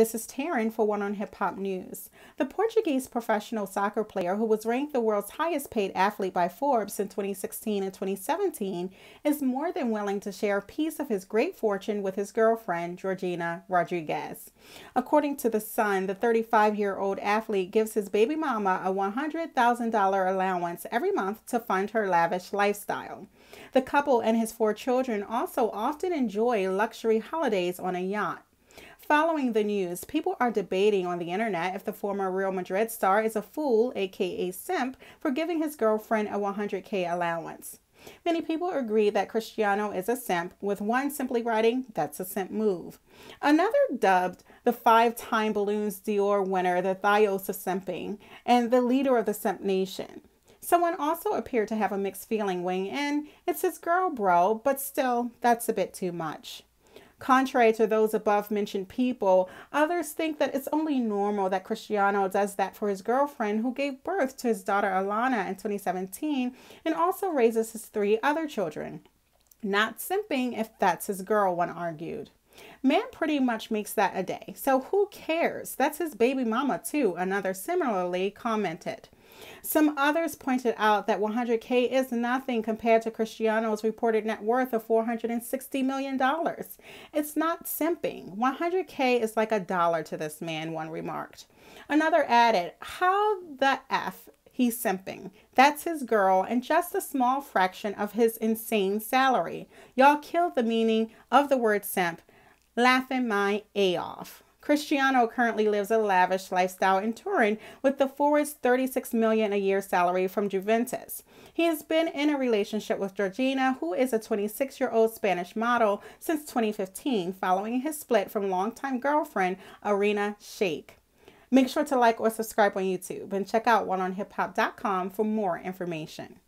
This is Taryn for One on Hip Hop News. The Portuguese professional soccer player who was ranked the world's highest paid athlete by Forbes in 2016 and 2017 is more than willing to share a piece of his great fortune with his girlfriend, Georgina Rodriguez. According to The Sun, the 35 year old athlete gives his baby mama a $100,000 allowance every month to fund her lavish lifestyle. The couple and his four children also often enjoy luxury holidays on a yacht. Following the news, people are debating on the internet if the former Real Madrid star is a fool, aka simp, for giving his girlfriend a 100k allowance. Many people agree that Cristiano is a simp, with one simply writing, That's a simp move. Another dubbed the five time Ballon d'Or winner the Thios of simping and the leader of the simp nation. Someone also appeared to have a mixed feeling weighing in. It's his girl, bro, but still, that's a bit too much. Contrary to those above mentioned people, others think that it's only normal that Cristiano does that for his girlfriend who gave birth to his daughter Alana in 2017 and also raises his three other children. Not simping if that's his girl, one argued. Man pretty much makes that a day, so who cares? That's his baby mama, too, another similarly commented. Some others pointed out that 100K is nothing compared to Cristiano's reported net worth of $460 million. It's not simping. 100K is like a dollar to this man, one remarked. Another added, How the F he's simping. That's his girl and just a small fraction of his insane salary. Y'all killed the meaning of the word simp, laughing my A off. Cristiano currently lives a lavish lifestyle in Turin with the forward's 36 million a year salary from Juventus. He has been in a relationship with Georgina, who is a 26-year-old Spanish model since 2015, following his split from longtime girlfriend Irina Shayk. Make sure to like or subscribe on YouTube and check out oneonhiphop.com for more information.